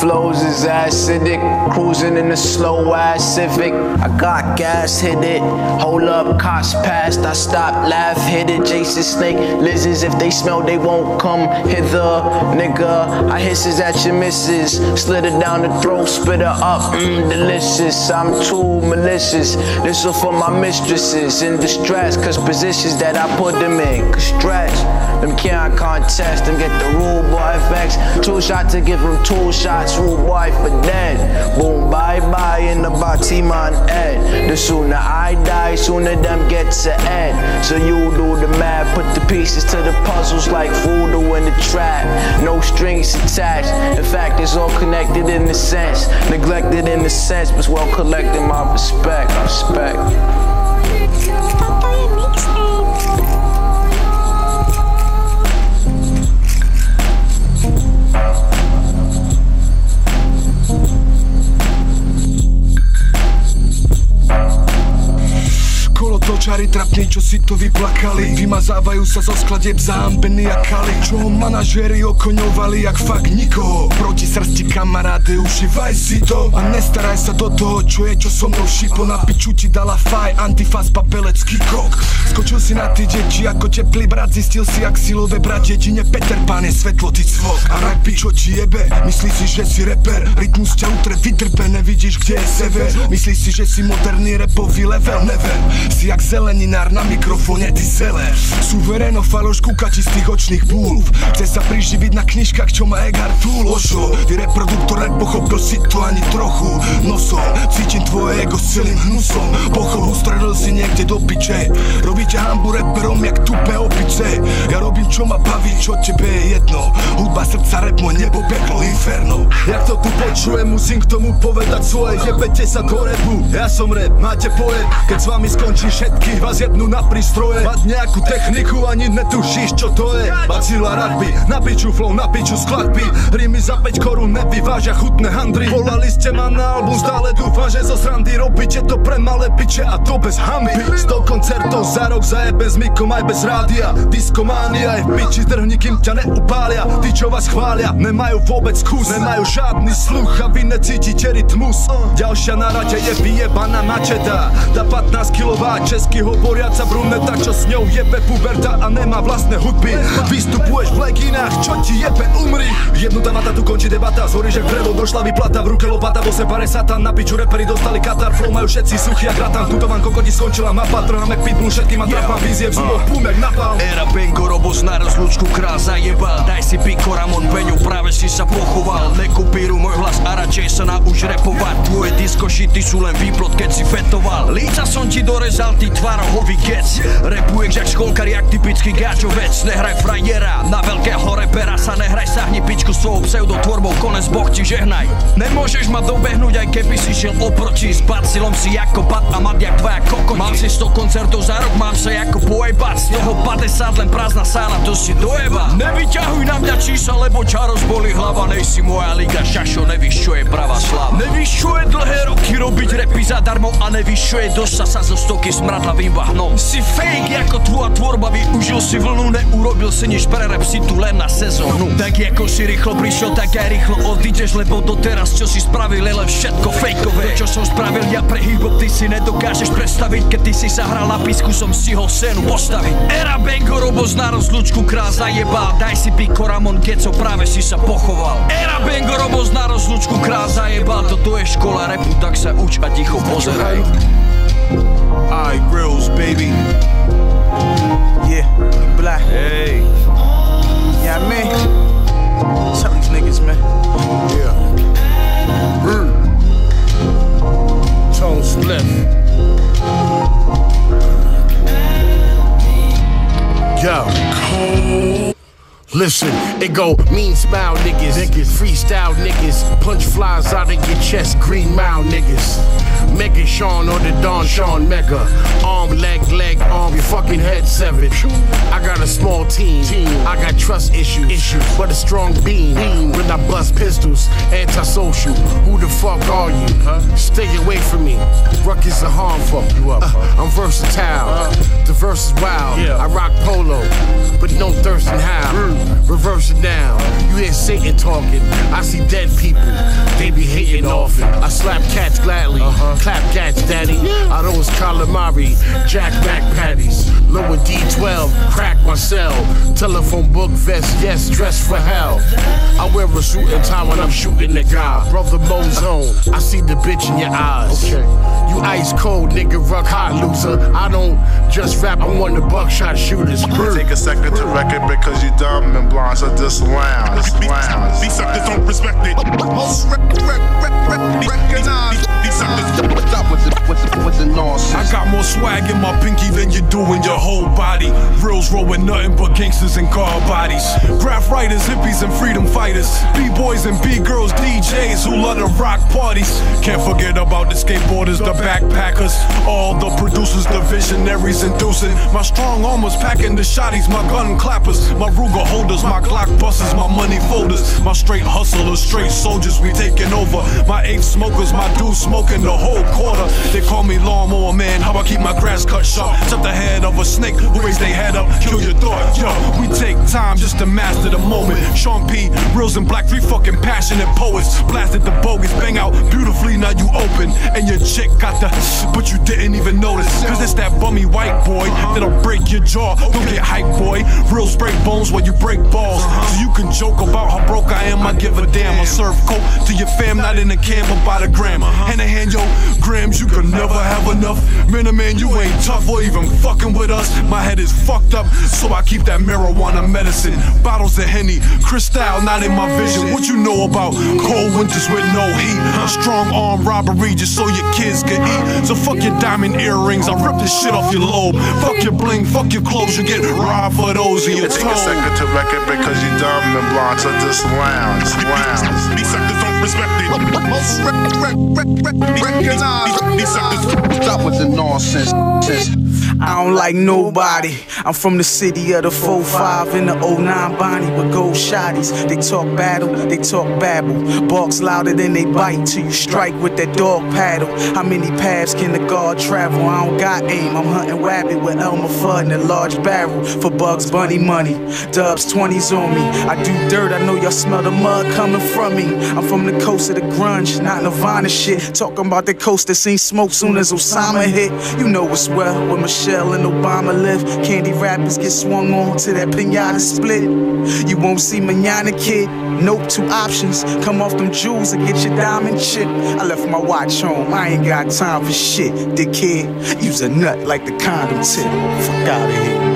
flows is acidic. Cruising in a slow ass Civic. I got gas, hit it. Hold up, cops passed. I stop, laugh, hit it. Jason Snake, lizards, if they smell, they won't come hither. Nigga, I hisses at your missus. Slit her down the throat, spit her up. Mmm, delicious. I'm too malicious. This is for my mistresses in distress. Cause positions that I put them in could stretch. Them can't contest, them get the rule boy effects. Two shots to give them two shots, rule boy for dead. Boom, bye bye in the Batima and Ed. The sooner I die, sooner them get to Ed. So you do the math, put the pieces to the puzzles like voodoo in the trap. No strings attached. In fact, it's all connected in the sense. Neglected in the sense, but well collected my respect. Respect. Kolotočári trapní, čo si to vyplakali. Vymazávajú sa zo skladieb zahambení a kali. Čo manažéri okoňovali jak fakt nikoho. Proti srsti kamaráde užívaj si to. A nestaraj sa do toho, čo je, čo so mnou šipo. Na piču ti dala faj, antifaz, papelecký kok. Skočil si na ty deti ako teplý brat. Zistil si, jak silové brat. Jedine Peter Pan je svetlo, ty cvok. A rap pičo ti jebe, myslíš si, že si reper. Rytmus ťa utre vydrbe, nevidíš, kde je sever. Myslíš si, že si moderný repový level, never. Si jak zeleninár na mikrofóne, ty seler Suvereno faloš kúkači z tých očných búv Chce sa priživiť na knižkách, čo má Egar Tool Ošo, ty reproduktor nepochopil si to ani trochu. Nosom, cítim tvoje ego s celým hnusom. Pochov ustredil si niekde do piče Robíte hambu reperom jak tupé opice Ja robím čo ma baví, čo tebe je jedno. Hudba srdca, rap, môj nebo, peklo, inferno. Jak to tu počujem, musím k tomu povedať svoje. Jebete sa do repu, ja som rap, máte poet. Keď s vami skončí všetkých vás jednu na prístroje. Mať nejakú techniku, ani netušíš čo to je. Bacila rugby, na piču flow, na piču skladby. Rímy za 5 korún nevyvážia chutné handry. Volali ste ma na album, stále dúfam, že zo srandy robíte to pre malé piče a to bez hamby. 100 koncertov za rok zajebe s mikom aj bez rádia. Diskománia je v piči, trhni, kým ťa neupália. Tí, čo vás chvália, nemajú vôbec kus. Nemajú žiadny sluch a vy necítite rytmus. Ďalšia na rade je vyjebaná mačeta. Tá 15 kilová česky hovoriaca bruneta Čo s ňou jebe puberta a nemá vlastné hudby. Vystupuješ v leginách, čo ti jebe umri. Jednu vata tu končí debata. Zhorí, že kredo došla vyplata V ruke lopata, vo pare satan. Na piču reperi dostali katar. Flow majú všetci suchý jak ratan Tuto vám kokoti skončila mapa. Trháme k pitbull, všetky ma trapám Vízie v zuboch, pum jak napal Era Bengo, Robos na rozlučku král zajebal. Daj si piko, Ramon Peňu, práve si sa pochoval. Nekupíru môj hlas a radšej sa nauč repovať Tvoje disko šity sú len výplot, keď si fetoval. Líca som ti dorezal, ty tvarohový kec Repuješ jak školkar, jak typický gáčovec Nehraj frajera, na veľkého repera sa nehraj. Sahni pičku svojou pseudotvorbou, konec boh ti žehnaj. Nemôžeš ma dobehnúť, aj keby si šiel oproti. S bacilom si ako pat a mat jak tvoja kokoti Mám si 100 koncertov za rok, mám sa ako pojebať Z toho 50 len prázdna sála, to si dojeba. Nevyťahuj na mňa čísla, lebo čaros boli hlava Nejsi moja liga, šašo, nevíš čo je pravá slava Nevíš čo je dlhé roky robiť repy zadarmo A nevíš čo je dosa sa zo stoky smradlavým bahnom. Si fake ako tvoja tvorba, využil si vlnu Neurobil si nič pre rap, si tu len na sezónu. Tak ako si rýchlo prišiel, tak aj rýchlo odídeš Lebo doteraz čo si spravil je len všetko fejkové. To, čo som spravil ja pre hip ty si nedokážeš predstaviť. Keď ty si sa hral na písku, som si ho scénu postaviť Era Bengo, Robos na rozlučku král zajebal Daj si piko Ramon Geco, práve si sa pochoval. Era Bengo, Robos na rozlučku král zajebal Toto je škola repu, tak sa uč a ticho pozeraj. Alright, grills, baby. Yeah, black. Hey, Yeah, I mean, tell these niggas, man. It go mean smile niggas, niggas, freestyle niggas, punch flies out of your chest, green mile niggas. Mega Sean or the Don Sean Mega. Arm, leg, leg, arm, your fucking head severed. I got a small team, I got trust issues, issues, but a strong beam. When I bust pistols, antisocial. Who the fuck are you? Stay away from me. Ruckus are harmful. You up? I'm versatile. The verse is wild. I rock polo, but no thirst and how. Mm. Reverse Now, you hear Satan talking. I see dead people, they be hating often. I slap cats gladly, uh-huh. clap cats, daddy. I those calamari, jack back patties. Lower D12, crack my cell. Telephone book vest, yes, dress for hell. I wear a suit and tie when I'm shooting the guy. Brother Mouzone, I see the bitch in your eyes. Okay. You ice cold, nigga, rock hot loser. I don't just rap, I'm one of the buckshot shooters. Take a second to record because you dumb and blind, so just lounge, lounge. These suckers don't respect it. Oh, Most recognize. These suckers. With nonsense. I got more swag in my pinky than you do in your whole body. Reals rolling nothing but gangsters and car bodies. Graph writers, hippies, and freedom fighters. B-boys and B-girls, DJs who love to rock parties. Can't forget about the skateboarders, the backpackers. All the producers, the visionaries inducing. My strong armors packing the shotties, my gun clappers, my Ruger holders, my Glock busters, my money folders. My straight hustlers, straight soldiers, we taking over. My eight smokers, my dudes smoking the whole quarter. They call me lawnmower man, how I keep my grass cut sharp. Chop the head of a snake who raise their head up, kill your thought. Yo, we take time just to master the moment. Sean P, Reels and Black, three fucking passionate poets. Blasted the bogus, bang out beautifully, now you open. And your chick got the, but you didn't even notice. Cause it's that bummy white boy that'll break your jaw. Don't get hype, boy. Reels break bones while you break balls. So you can joke about how broke I am, I give a damn. I serve coke to your fam, not in a can, but by the gram. Hand in hand, yo, grams, you can never have enough. Man, a man, you ain't tough or even fucking with us. My head is fucked up, so I keep that marijuana medicine. Bottles of Henny, Cristal, not in my vision. What you know about cold winters with no heat? Strong arm robbery just so your kids can eat. So fuck your diamond earrings, I rip this shit off your lobe. Fuck your bling, fuck your clothes, you get robbed for those in your Take a second to record because you dumb and blind, so just lounge, lounge. These suckers don't respect it. Most recognize. These suckers. Stop with the nonsense. I don't like nobody. I'm from the city of the 4-5 in the 09 Bonnie with gold shotties. They talk battle, they talk babble. Barks louder than they bite till you strike with that dog paddle. How many paths can the guard travel? I don't got aim. I'm hunting rabbit with Elmer Fudd in a large barrel for Bugs Bunny money. Dubs 20s on me. I do dirt, I know y'all smell the mud coming from me. I'm from the coast of the grunge, not Nirvana shit. Talking about the coast that seen smoke soon as Osama hit. You know what's well where Michelle and Obama live. Candy rappers get swung on to that pinata split. You won't see manana kid. Nope, two options. Come off them jewels and get your diamond chip. I left my watch home. I ain't got time for shit. Dickhead, use a nut like the condom tip. Fuck out of here.